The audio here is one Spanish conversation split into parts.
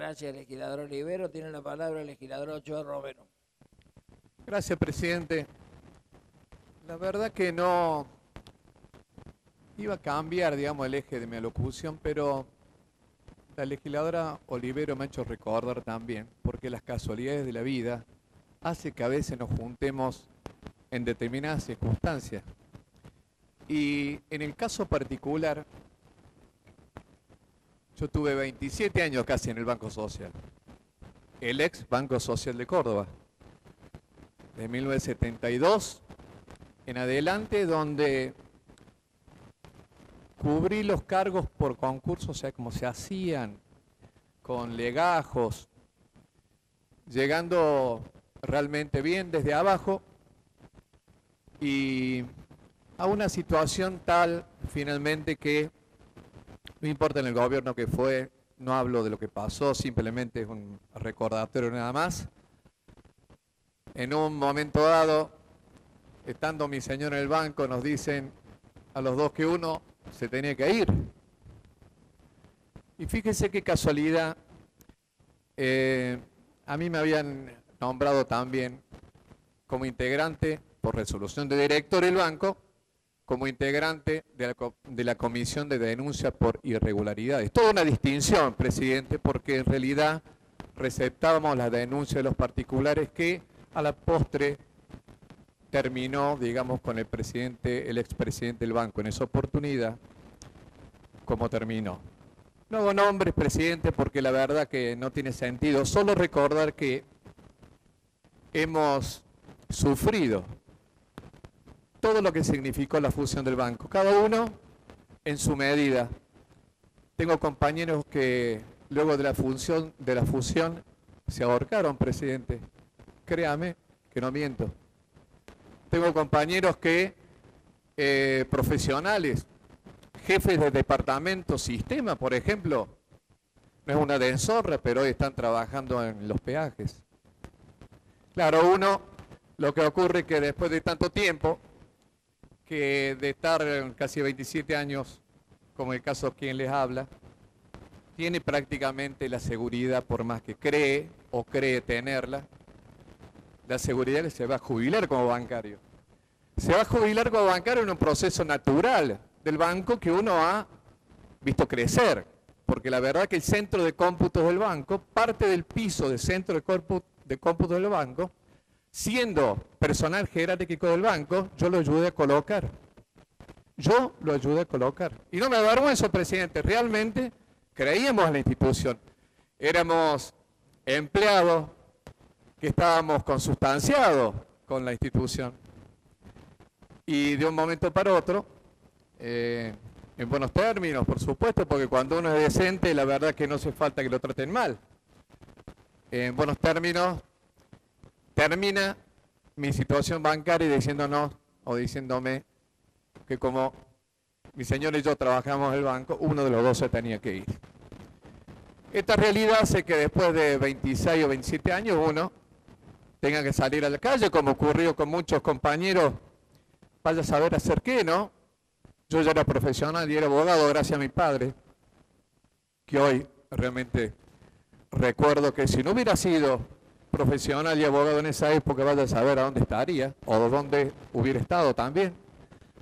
Gracias, legislador Olivero. Tiene la palabra el legislador Ochoa Romero. Gracias, presidente. La verdad que no iba a cambiar, digamos, el eje de mi alocución, pero la legisladora Olivero me ha hecho recordar también, porque las casualidades de la vida hace que a veces nos juntemos en determinadas circunstancias. Y en el caso particular, yo tuve 27 años casi en el Banco Social, el ex Banco Social de Córdoba, de 1972 en adelante, donde cubrí los cargos por concurso, o sea, como se hacían, con legajos, llegando realmente bien desde abajo y a una situación tal finalmente que no importa en el gobierno que fue, no hablo de lo que pasó, simplemente es un recordatorio nada más. En un momento dado, estando mi señor en el banco, nos dicen a los dos que uno se tenía que ir. Y fíjense qué casualidad, eh, a mí me habían nombrado también como integrante, por resolución de director del banco, como integrante de la, comisión de denuncia por irregularidades. Toda una distinción, presidente, porque en realidad receptábamos la denuncia de los particulares que a la postre terminó, digamos, con el presidente, el expresidente del banco en esa oportunidad, como terminó. No hago nombres, presidente, porque la verdad que no tiene sentido. Solo recordar que hemos sufrido todo lo que significó la fusión del banco, cada uno en su medida. Tengo compañeros que luego de la función de la fusión se ahorcaron, presidente. Créame que no miento. Tengo compañeros que, eh, profesionales, jefes de departamento, sistema, por ejemplo, no es una denzorra, pero hoy están trabajando en los peajes. Claro, uno, lo que ocurre es que después de tanto tiempo, que de estar casi 27 años, como el caso quien les habla, tiene prácticamente la seguridad, por más que cree o cree tenerla, la seguridad se va a jubilar como bancario. Se va a jubilar como bancario en un proceso natural del banco que uno ha visto crecer, porque la verdad que el centro de cómputos del banco, parte del piso del centro de, de cómputos del banco, siendo personal jerárquico del banco, yo lo ayudé a colocar. Yo lo ayudé a colocar. Y no me avergüenzo, presidente, realmente creíamos en la institución. Éramos empleados que estábamos consustanciados con la institución. Y de un momento para otro, eh, en buenos términos, por supuesto, porque cuando uno es decente, la verdad que no hace falta que lo traten mal. En buenos términos, termina mi situación bancaria diciéndonos o diciéndome que como mi señor y yo trabajamos en el banco, uno de los dos se tenía que ir. Esta realidad hace que después de 26 o 27 años uno tenga que salir a la calle, como ocurrió con muchos compañeros, vaya a saber hacer qué, ¿no? Yo ya era profesional y era abogado gracias a mi padre, que hoy realmente recuerdo que si no hubiera sido profesional y abogado en esa época, vaya a saber a dónde estaría o dónde hubiera estado también,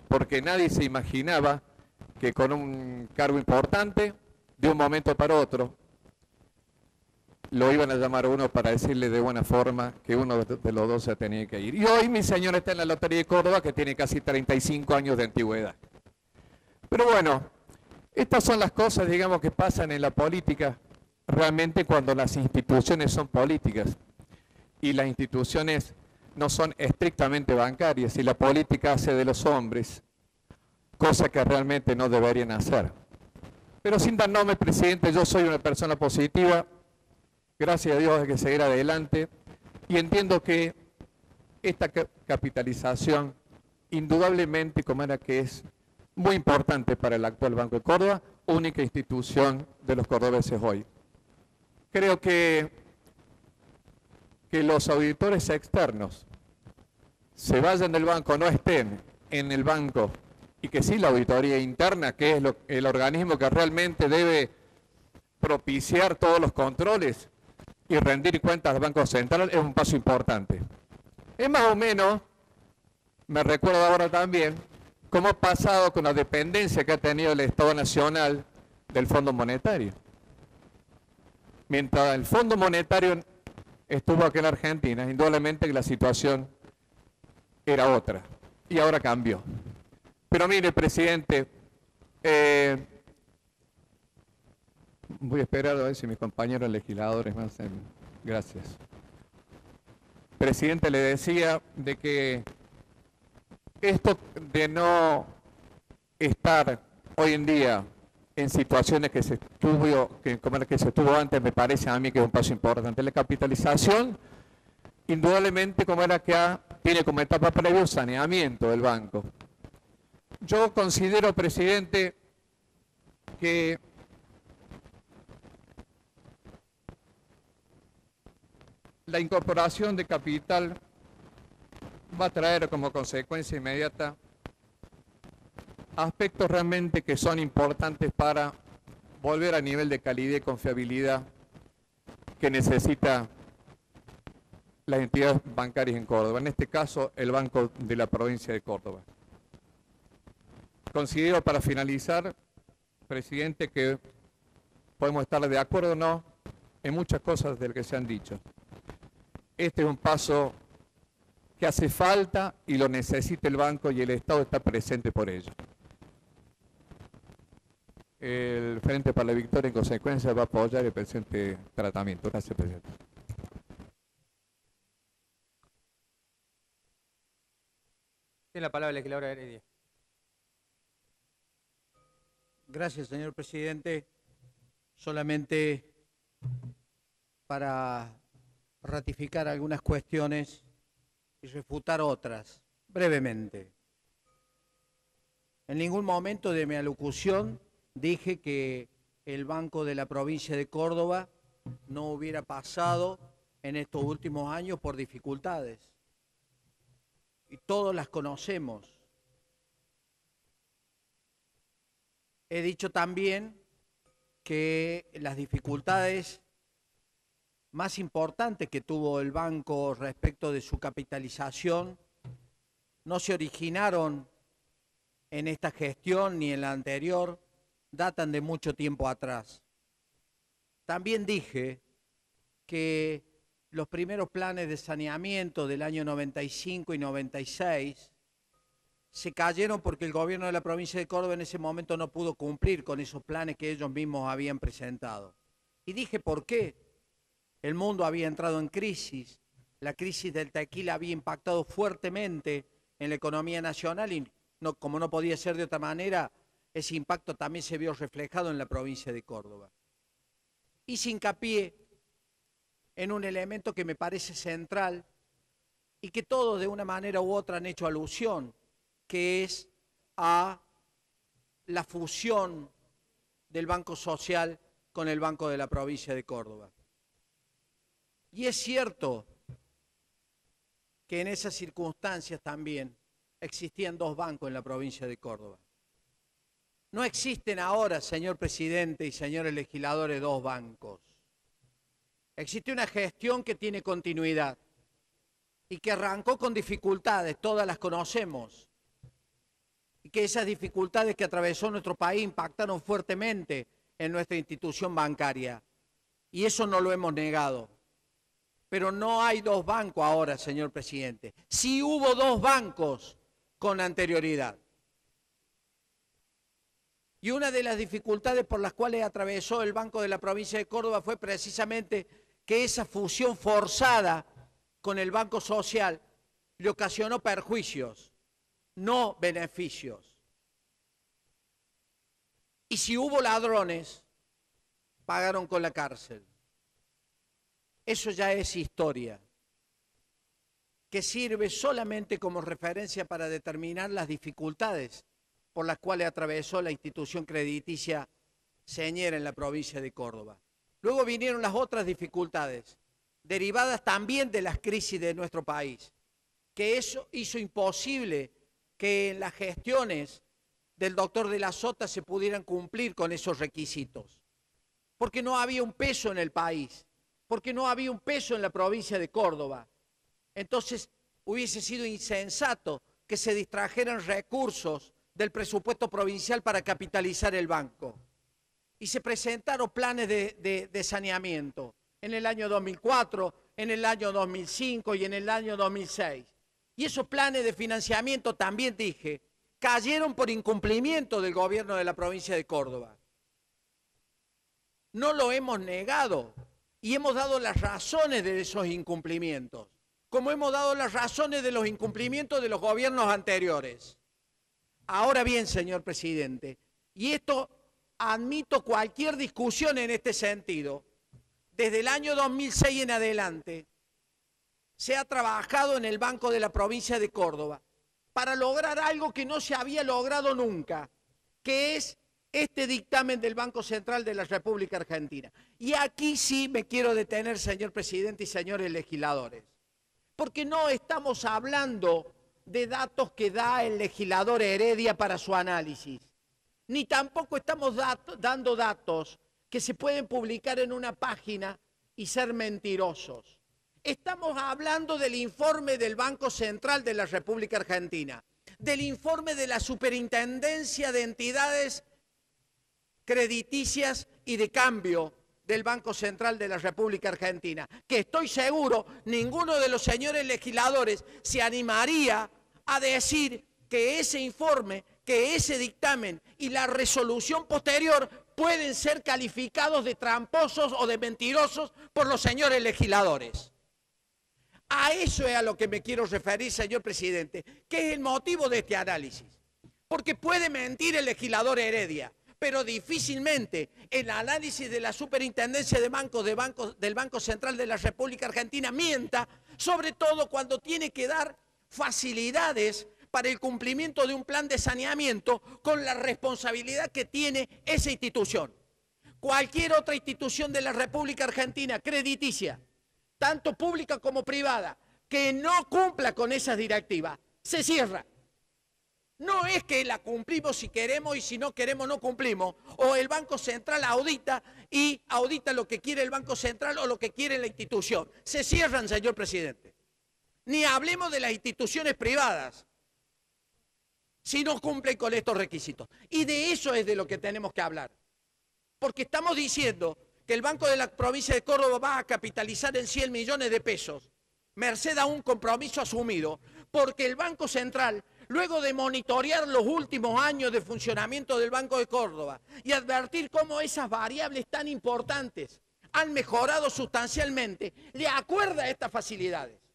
porque nadie se imaginaba que con un cargo importante, de un momento para otro, lo iban a llamar uno para decirle de buena forma que uno de los dos se tenía que ir. Y hoy mi señor está en la Lotería de Córdoba, que tiene casi 35 años de antigüedad. Pero bueno, estas son las cosas, digamos, que pasan en la política realmente cuando las instituciones son políticas y las instituciones no son estrictamente bancarias y la política hace de los hombres, cosa que realmente no deberían hacer. Pero sin dar nombre, presidente, yo soy una persona positiva, gracias a Dios hay que seguir adelante y entiendo que esta capitalización, indudablemente, como era que es muy importante para el actual Banco de Córdoba, única institución de los cordobeses hoy. Creo que que los auditores externos se vayan del banco, no estén en el banco, y que sí la auditoría interna, que es el organismo que realmente debe propiciar todos los controles y rendir cuentas al Banco Central es un paso importante. Es más o menos, me recuerdo ahora también, cómo ha pasado con la dependencia que ha tenido el Estado Nacional del Fondo Monetario. Mientras el Fondo Monetario estuvo aquí en Argentina, indudablemente que la situación era otra y ahora cambió. Pero mire, presidente, eh, voy a esperar a ver si mis compañeros legisladores me hacen. Gracias. Presidente, le decía de que esto de no estar hoy en día en situaciones que se estuvo, que, como la que se tuvo antes, me parece a mí que es un paso importante. La capitalización, indudablemente, como era que tiene como etapa previa el saneamiento del banco. Yo considero, presidente, que la incorporación de capital va a traer como consecuencia inmediata aspectos realmente que son importantes para volver a nivel de calidad y confiabilidad que necesita las entidades bancarias en Córdoba, en este caso el Banco de la provincia de Córdoba. Considero para finalizar, presidente, que podemos estar de acuerdo o no en muchas cosas de lo que se han dicho. Este es un paso que hace falta y lo necesita el banco y el Estado está presente por ello. El Frente para la Victoria, en consecuencia, va a apoyar el presente tratamiento. Gracias, presidente. Tiene la palabra la legisladora Heredia. Gracias, señor presidente. Solamente para ratificar algunas cuestiones y refutar otras, brevemente. En ningún momento de mi alocución dije que el Banco de la provincia de Córdoba no hubiera pasado en estos últimos años por dificultades. Y todos las conocemos. He dicho también que las dificultades más importantes que tuvo el banco respecto de su capitalización no se originaron en esta gestión ni en la anterior, datan de mucho tiempo atrás. También dije que los primeros planes de saneamiento del año 95 y 96 se cayeron porque el gobierno de la provincia de Córdoba en ese momento no pudo cumplir con esos planes que ellos mismos habían presentado. Y dije por qué. El mundo había entrado en crisis, la crisis del tequila había impactado fuertemente en la economía nacional y no, como no podía ser de otra manera, ese impacto también se vio reflejado en la provincia de Córdoba. Hice hincapié en un elemento que me parece central y que todos de una manera u otra han hecho alusión, que es a la fusión del Banco Social con el Banco de la provincia de Córdoba. Y es cierto que en esas circunstancias también existían dos bancos en la provincia de Córdoba. No existen ahora, señor presidente y señores legisladores, dos bancos. Existe una gestión que tiene continuidad y que arrancó con dificultades, todas las conocemos, y que esas dificultades que atravesó nuestro país impactaron fuertemente en nuestra institución bancaria. Y eso no lo hemos negado. Pero no hay dos bancos ahora, señor presidente. Sí hubo dos bancos con anterioridad. Y una de las dificultades por las cuales atravesó el Banco de la provincia de Córdoba fue precisamente que esa fusión forzada con el Banco Social le ocasionó perjuicios, no beneficios. Y si hubo ladrones, pagaron con la cárcel. Eso ya es historia, que sirve solamente como referencia para determinar las dificultades por las cuales atravesó la institución crediticia Señera en la provincia de Córdoba. Luego vinieron las otras dificultades, derivadas también de las crisis de nuestro país, que eso hizo imposible que en las gestiones del doctor de la Sota se pudieran cumplir con esos requisitos. porque no había un peso en el país, porque no había un peso en la provincia de Córdoba. Entonces hubiese sido insensato que se distrajeran recursos del presupuesto provincial para capitalizar el banco. Y se presentaron planes de, saneamiento en el año 2004, en el año 2005 y en el año 2006. Y esos planes de financiamiento, también dije, cayeron por incumplimiento del gobierno de la provincia de Córdoba. No lo hemos negado y hemos dado las razones de esos incumplimientos, como hemos dado las razones de los incumplimientos de los gobiernos anteriores. Ahora bien, señor presidente, y esto admito cualquier discusión en este sentido, desde el año 2006 en adelante se ha trabajado en el Banco de la provincia de Córdoba para lograr algo que no se había logrado nunca, que es este dictamen del Banco Central de la República Argentina. Y aquí sí me quiero detener, señor presidente y señores legisladores, porque no estamos hablando de datos que da el legislador Heredia para su análisis, ni tampoco estamos dando datos que se pueden publicar en una página y ser mentirosos. Estamos hablando del informe del Banco Central de la República Argentina, del informe de la Superintendencia de Entidades Crediticias y de Cambio del Banco Central de la República Argentina, que estoy seguro ninguno de los señores legisladores se animaría a decir que ese informe, que ese dictamen y la resolución posterior pueden ser calificados de tramposos o de mentirosos por los señores legisladores. A eso es a lo que me quiero referir, señor presidente, que es el motivo de este análisis. Porque puede mentir el legislador Heredia, pero difícilmente el análisis de la superintendencia de bancos, de bancos del Banco Central de la República Argentina mienta, sobre todo cuando tiene que dar facilidades para el cumplimiento de un plan de saneamiento con la responsabilidad que tiene esa institución. Cualquier otra institución de la República Argentina crediticia, tanto pública como privada, que no cumpla con esas directivas, se cierra. No es que la cumplimos si queremos y si no queremos no cumplimos. O el Banco Central audita y audita lo que quiere el Banco Central o lo que quiere la institución. Se cierran, señor presidente. Ni hablemos de las instituciones privadas si no cumplen con estos requisitos. Y de eso es de lo que tenemos que hablar. Porque estamos diciendo que el Banco de la provincia de Córdoba va a capitalizar en 100 millones de pesos, merced a un compromiso asumido, porque el Banco Central, luego de monitorear los últimos años de funcionamiento del Banco de Córdoba y advertir cómo esas variables tan importantes han mejorado sustancialmente, le acuerda estas facilidades.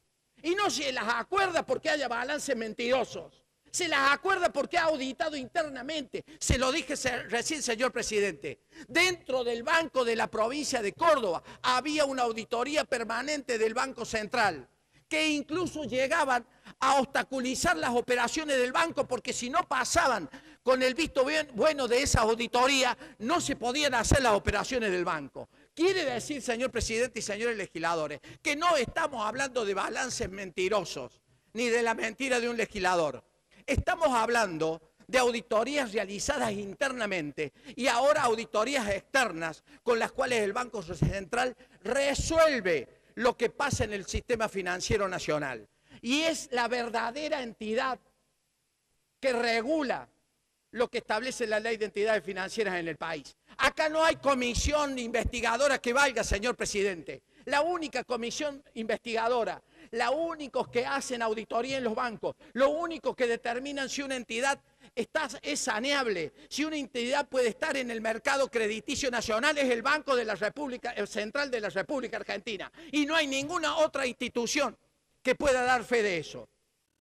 Y no se las acuerda porque haya balances mentirosos. Se las acuerda porque ha auditado internamente. Se lo dije recién, señor presidente. Dentro del Banco de la provincia de Córdoba había una auditoría permanente del Banco Central que incluso llegaban a obstaculizar las operaciones del banco porque si no pasaban con el visto bueno de esa auditoría, no se podían hacer las operaciones del banco. Quiere decir, señor presidente y señores legisladores, que no estamos hablando de balances mentirosos, ni de la mentira de un legislador. Estamos hablando de auditorías realizadas internamente y ahora auditorías externas con las cuales el Banco Central resuelve lo que pasa en el sistema financiero nacional. Y es la verdadera entidad que regula lo que establece la ley de entidades financieras en el país. Acá no hay comisión investigadora que valga, señor presidente. La única comisión investigadora, la únicos que hacen auditoría en los bancos, lo único que determinan si una entidad está, es saneable, si una entidad puede estar en el mercado crediticio nacional es el Banco de la República, el Central de la República Argentina. Y no hay ninguna otra institución que pueda dar fe de eso.